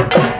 you.